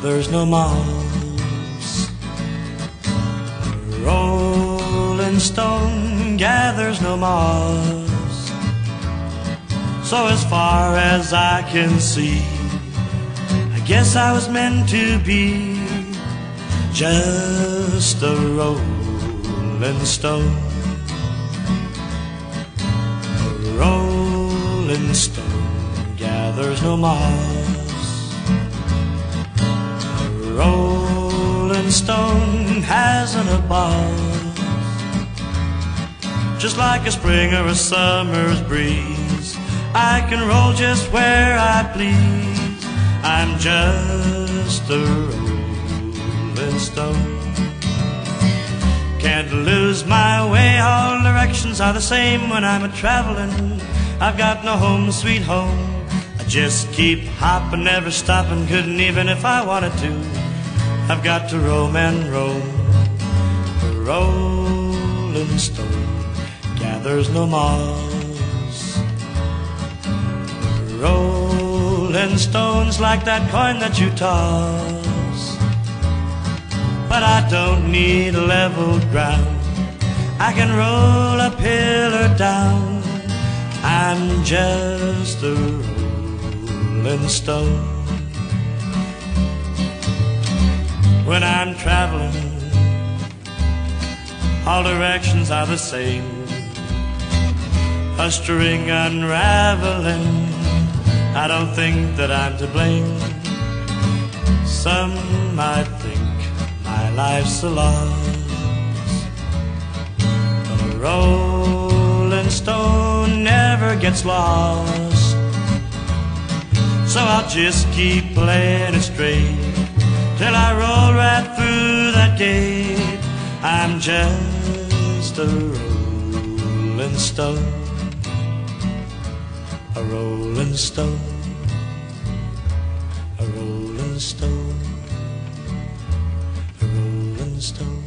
gathers no moss. Rolling stone gathers no moss. So as far as I can see, I guess I was meant to be just a rolling stone. A rolling stone gathers no moss. A rolling stone hasn't a boss. Just like a spring or a summer's breeze, I can roll just where I please. I'm just a rolling stone. Can't lose my way, all directions are the same when I'm a traveling. I've got no home, sweet home. Just keep hopping, never stopping, couldn't even if I wanted to. I've got to roam and roam. A rolling stone gathers no moss. Rolling stones like that coin that you toss. But I don't need level ground. I can roll uphill or down. I'm just a rolling stone. When I'm traveling, all directions are the same. A string unraveling, I don't think that I'm to blame. Some might think my life's a loss, a rolling stone never gets lost. So I'll just keep playing it straight till I roll right through that gate. I'm just a rolling stone, a rolling stone, a rolling stone, a rolling stone.